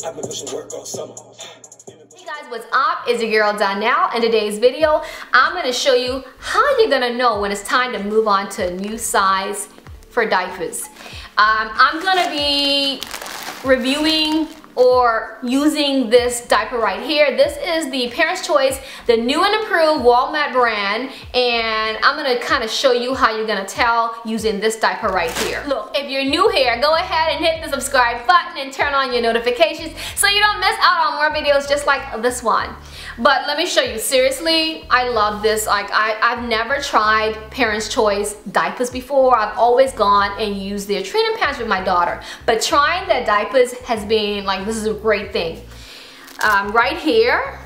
Hey guys, what's up? It's your girl Donnell. In today's video, I'm to show you how you're to know when it's time to move on to a new size for diapers. Um, I'm to be reviewing or using this diaper right here. This is the Parents' Choice, the new and improved Walmart brand, and I'm gonna kind of show you how you're gonna tell using this diaper right here. Look, if you're new here, go ahead and hit the subscribe button and turn on your notifications so you don't miss out on more videos just like this one. But let me show you, seriously, I love this. Like I, I've never tried Parents' Choice diapers before. I've always gone and used their training pants with my daughter. But trying their diapers has been like, this is a great thing. Um, right here,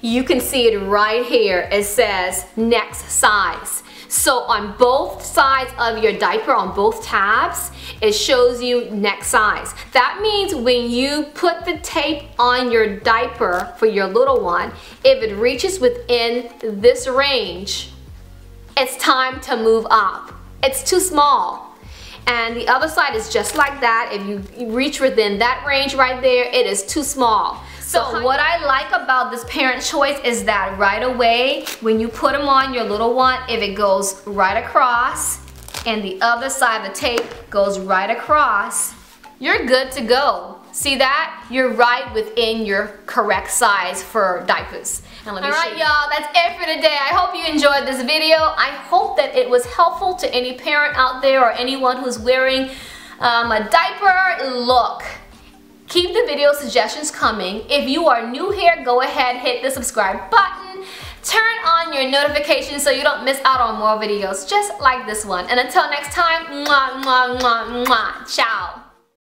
you can see it right here. It says next size. So on both sides of your diaper, on both tabs, it shows you next size. That means when you put the tape on your diaper for your little one, if it reaches within this range, it's time to move up. It's too small. And the other side is just like that. If you reach within that range right there, it is too small. So what I like about this parent choice is that right away, when you put them on your little one, if it goes right across and the other side of the tape goes right across, you're good to go. See that? You're right within your correct size for diapers. Alright y'all, that's it for today. I hope you enjoyed this video. I hope that it was helpful to any parent out there or anyone who's wearing um, a diaper. Look, Keep the video suggestions coming. If you are new here, go ahead, hit the subscribe button. Turn on your notifications so you don't miss out on more videos just like this one. And until next time, mwah, mwah, mwah, mwah. Ciao.